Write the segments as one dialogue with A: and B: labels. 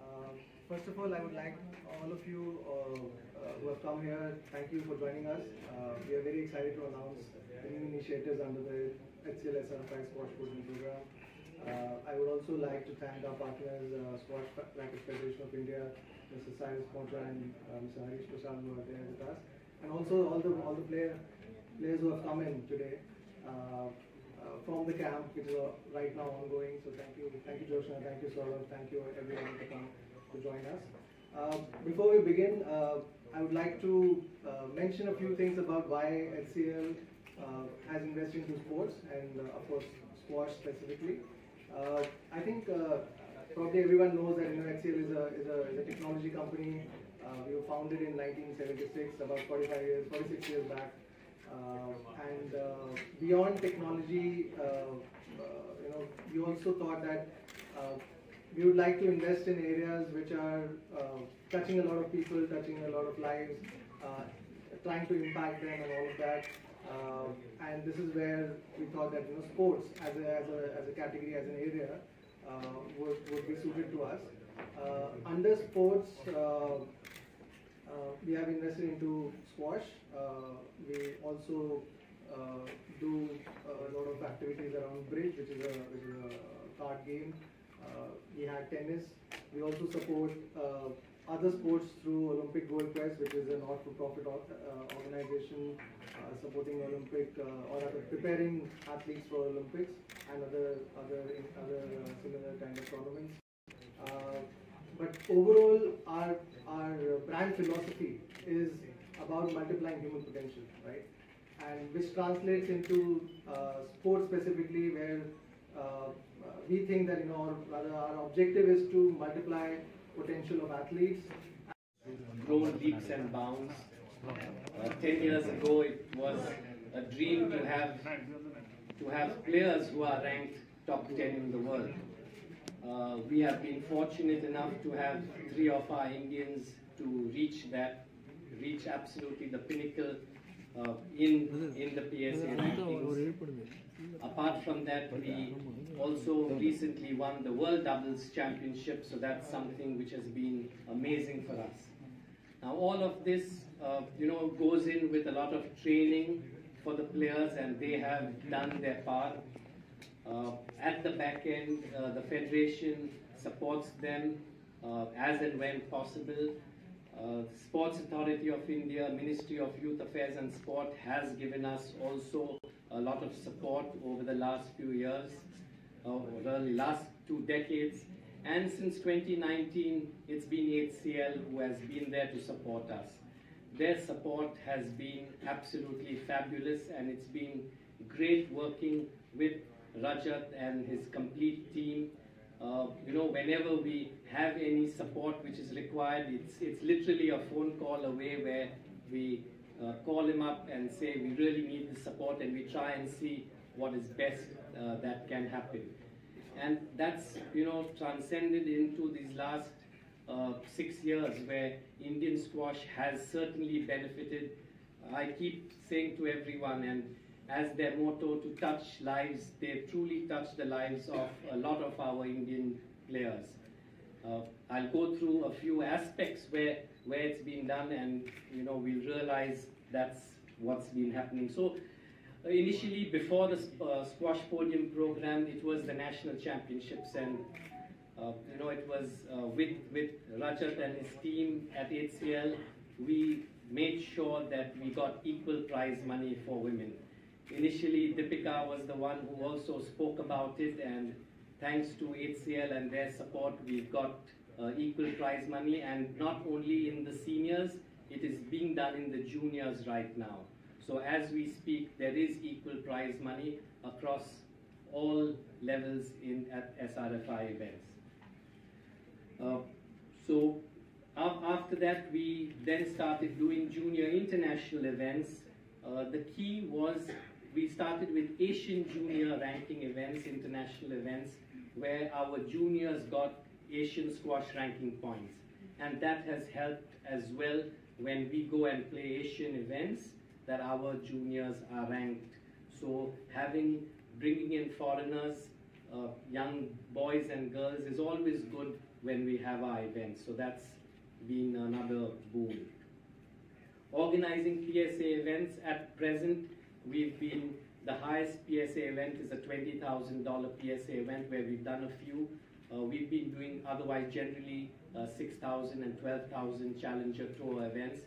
A: Uh, First of all, I would like all of you uh, uh, who have come here, thank you for joining us. Uh, We are very excited to announce the new initiatives under the HCL SRFI Squash Coaching Program. Uh, I would also like to thank our partners, uh, Squash Racket Federation of India, Mr. Cyrus Poncha and Mr. Harish Prasad who are there with us. And also all the, all the player, players who have come in today uh, from the camp, which is uh, right now ongoing. So thank you, thank you Joshna, thank you Saurav, thank you everyone to come to join us. Uh, before we begin, uh, I would like to uh, mention a few things about why HCL uh, has invested into sports and of course squash specifically. I think probably everyone knows that you know HCL is a, is a, is a technology company. We were founded in 1976, about 45 years, 46 years back. Uh, and uh, beyond technology, uh, you know, we also thought that we would like to invest in areas which are touching a lot of people, touching a lot of lives, trying to impact them and all of that. Uh, and this is where we thought that you know sports as a, as a, as a category, as an area, uh, would, would be suited to us. Uh, under sports, we have invested into squash. Uh, we also uh, do a lot of activities around bridge, which is a, which is a card game. Uh, we had tennis. We also support uh, other sports through Olympic Gold Quest, which is a not-for-profit uh, organization uh, supporting Olympic uh, or preparing athletes for Olympics and other other other uh, similar kind of tournaments. Uh, but overall, our our brand philosophy is about multiplying human potential, right? And which translates into uh, sports specifically, where uh, uh, we think that you know, rather, our objective is to multiply potential of athletes.
B: grown leaps and bounds. Uh, Ten years ago, it was a dream to have to have players who are ranked top 10 in the world. Uh, we have been fortunate enough to have three of our Indians to reach that, reach absolutely the pinnacle uh, in in the PSA rankings. Apart from that, we also recently won the World Doubles Championship, so that's something which has been amazing for us. Now, all of this, uh, you know, goes in with a lot of training for the players, and they have done their part. Uh, at the back end, uh, the federation supports them uh, as and when possible. Uh, Sports Authority of India, Ministry of Youth Affairs and Sport has given us also a lot of support over the last few years, uh, or the last two decades. And since 2019, it's been HCL who has been there to support us. Their support has been absolutely fabulous, and it's been great working with Rajat and his complete team. Uh, you know, whenever we have any support which is required, it's, it's literally a phone call away where we uh, call him up and say we really need the support and we try and see what is best uh, that can happen. And that's, you know, transcended into these last uh, six years where Indian squash has certainly benefited. I keep saying to everyone, and as their motto to touch lives, they've truly touched the lives of a lot of our Indian players. Uh, I'll go through a few aspects where, where it's been done and you know we'll realize that's what's been happening. So uh, initially before the uh, squash podium program it was the national championships and uh, you know it was uh, with with Rajat and his team at HCL we made sure that we got equal prize money for women. Initially Deepika was the one who also spoke about it and thanks to HCL and their support we've got uh, equal prize money and not only in the seniors it is being done in the juniors right now. So as we speak, there is equal prize money across all levels in at SRFI events. Uh, so after that, we then started doing junior international events. Uh, the key was we started with Asian junior ranking events, international events, where our juniors got Asian squash ranking points. And that has helped as well when we go and play Asian events that our juniors are ranked. So having, bringing in foreigners uh, young boys and girls is always good when we have our events. So that's been another boon. Organizing PSA events at present, we've been the highest PSA event is a $20,000 PSA event where we've done a few. Uh, we've been doing otherwise generally uh, 6,000 and 12,000 Challenger Tour events.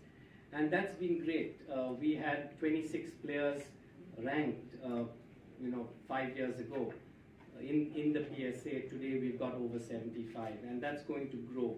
B: And that's been great. Uh, we had 26 players ranked, uh, you know, five years ago in, in the PSA. Today we've got over 75 and that's going to grow.